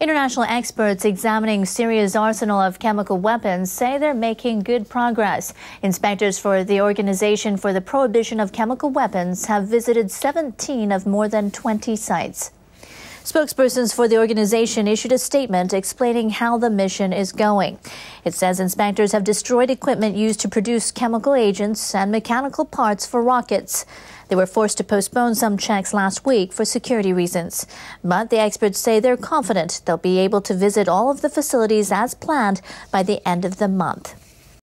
International experts examining Syria's arsenal of chemical weapons say they're making good progress. Inspectors for the Organization for the Prohibition of Chemical Weapons have visited 17 of more than 20 sites. Spokespersons for the organization issued a statement explaining how the mission is going. It says inspectors have destroyed equipment used to produce chemical agents and mechanical parts for rockets. They were forced to postpone some checks last week for security reasons. But the experts say they're confident they'll be able to visit all of the facilities as planned by the end of the month.